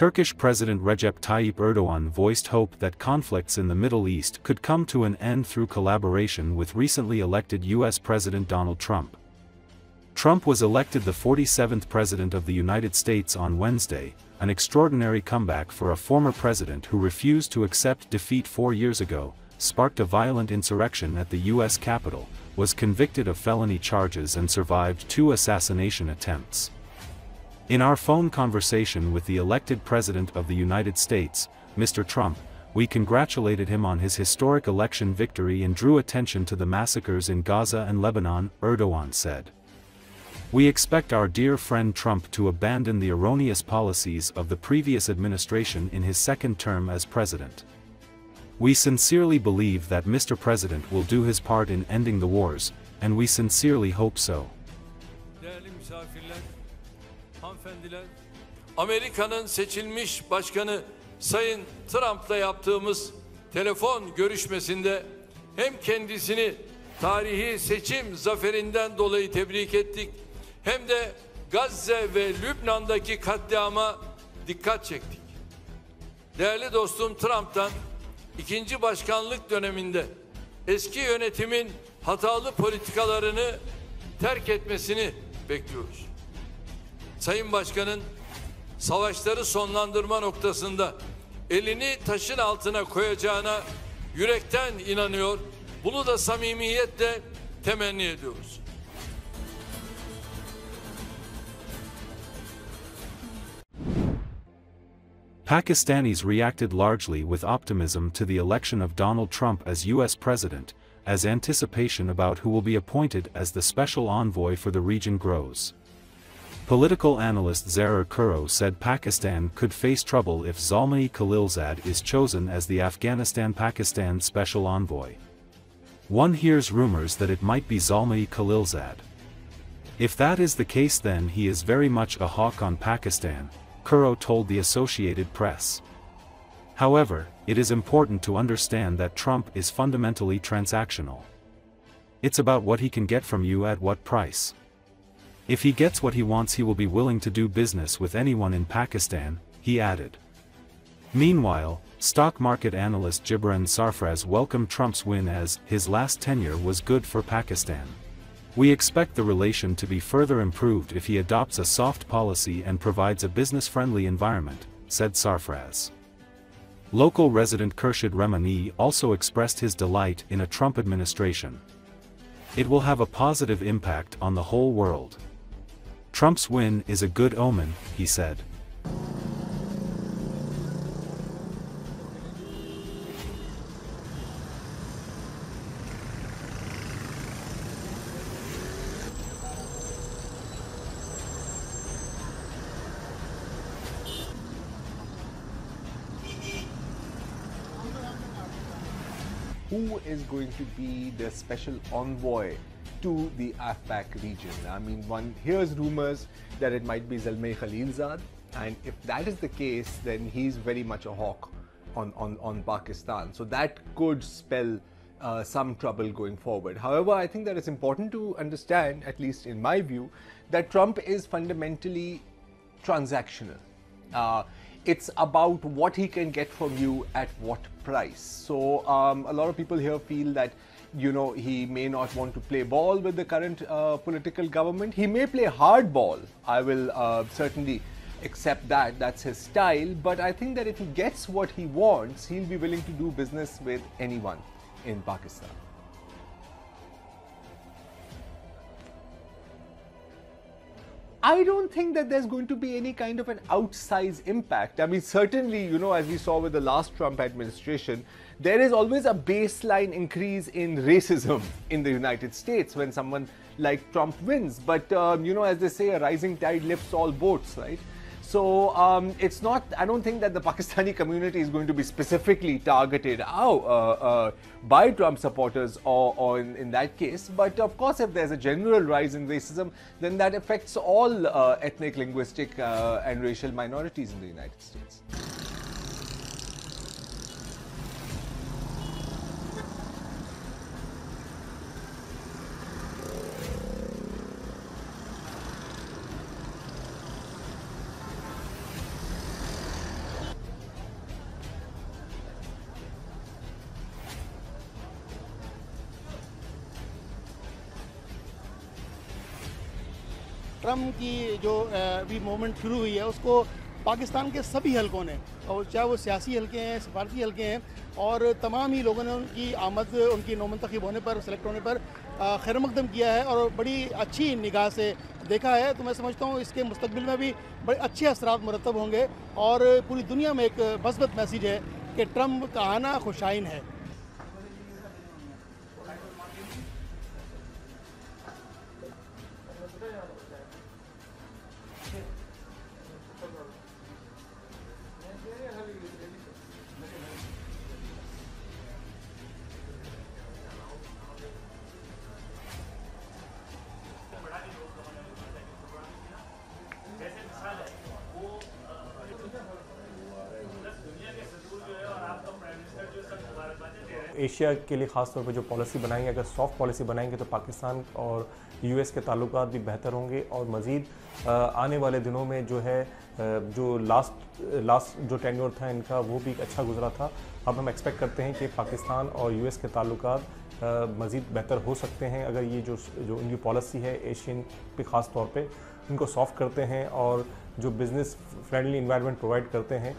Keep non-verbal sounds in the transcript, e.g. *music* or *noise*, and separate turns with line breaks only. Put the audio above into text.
Turkish President Recep Tayyip Erdogan voiced hope that conflicts in the Middle East could come to an end through collaboration with recently elected U.S. President Donald Trump. Trump was elected the 47th President of the United States on Wednesday, an extraordinary comeback for a former president who refused to accept defeat four years ago, sparked a violent insurrection at the U.S. Capitol, was convicted of felony charges and survived two assassination attempts. In our phone conversation with the elected President of the United States, Mr. Trump, we congratulated him on his historic election victory and drew attention to the massacres in Gaza and Lebanon, Erdogan said. We expect our dear friend Trump to abandon the erroneous policies of the previous administration in his second term as president. We sincerely believe that Mr. President will do his part in ending the wars, and we sincerely hope so.
Hanımefendiler, Amerika'nın seçilmiş başkanı Sayın Trump'la yaptığımız telefon görüşmesinde hem kendisini tarihi seçim zaferinden dolayı tebrik ettik hem de Gazze ve Lübnan'daki katliama dikkat çektik. Değerli dostum Trump'tan ikinci başkanlık döneminde eski yönetimin hatalı politikalarını terk etmesini bekliyoruz. Sayın Başkan'ın savaşları sonlandırma noktasında elini taşın altına koyacağına yürekten inanıyor. Bunu da samimiyetle temenni ediyoruz.
Pakistanis reacted largely with optimism to the election of Donald Trump as U.S. President, as anticipation about who will be appointed as the special envoy for the region grows. Political analyst Zarrar Khuhro said Pakistan could face trouble if Zalmay Khalilzad is chosen as the Afghanistan-Pakistan special envoy. One hears rumors that it might be Zalmay Khalilzad. If that is the case then he is very much a hawk on Pakistan, Khuhro told the Associated Press. However, it is important to understand that Trump is fundamentally transactional. It's about what he can get from you at what price. If he gets what he wants he will be willing to do business with anyone in Pakistan, he added. Meanwhile, stock market analyst Gibran Sarfraz welcomed Trump's win as his last tenure was good for Pakistan. We expect the relation to be further improved if he adopts a soft policy and provides a business-friendly environment, said Sarfraz. Local resident Khurshid Remani also expressed his delight in a Trump administration. It will have a positive impact on the whole world. Trump's win is a good omen, he said.
who is going to be the special envoy to the AfPak region. I mean, one hears rumors that it might be Zalmay Khalilzad, and if that is the case, then he's very much a hawk on, on, on Pakistan. So that could spell uh, some trouble going forward. However, I think that it's important to understand, at least in my view, that Trump is fundamentally transactional. Uh, it's about what he can get from you at what price. So um, a lot of people here feel that you know he may not want to play ball with the current uh, political government. He may play hardball. I will uh, certainly accept that. That's his style. But I think that if he gets what he wants, he'll be willing to do business with anyone in Pakistan. I don't think that there's going to be any kind of an outsized impact. I mean, certainly, you know, as we saw with the last Trump administration, there is always a baseline increase in *laughs* racism in the United States when someone like Trump wins. But, um, you know, as they say, a rising tide lifts all boats, right? So um, it's not, I don't think that the *laughs* Pakistani community is going to be specifically targeted out uh, uh, by Trump supporters or, or in, in, that case. But of course, if there's a general rise in racism, then that affects all uh, ethnic, linguistic, uh, and racial minorities in the United States.
Trump की जो अभी movement शुरू हुई है, उसको पाकिस्तान के सभी हलकों ने, और चाहे वो सियासी हल्के हैं सफारती हल्के हैं, और तमाम ही लोगों ने उनकी आमद, उनकी नोमंतखब होने पर सेलेक्ट होने पर खैर मकदम किया है, और बड़ी अच्छी निगाह से देखा है। तो मैं समझता हूँ इसके मुस्तबिल में भी बड़े अच्छे असरात मुरतब होंगे, और पूरी दुनिया में एक बसबत मैसेज है कि ट्रंप का आना खुशाइन है।
एशिया के लिए ख़ास तौर पर जो पॉलिसी बनाएँगे, अगर सॉफ्ट पॉलिसी बनाएँगे तो पाकिस्तान और यूएस के ताल्लुक भी बेहतर होंगे। और मज़ीद आने वाले दिनों में जो है जो लास्ट लास्ट जो टेन्योर था इनका, वो भी अच्छा गुजरा था। अब हम एक्सपेक्ट करते हैं कि पाकिस्तान और यूएस के ताल्लुक मज़ीद बेहतर हो सकते हैं, अगर ये जो जो इनकी पॉलिसी है एशियन पे ख़ास तौर पे इनको सॉफ्ट करते हैं और जो बिज़नेस फ्रेंडली इन्वायरमेंट प्रोवाइड करते हैं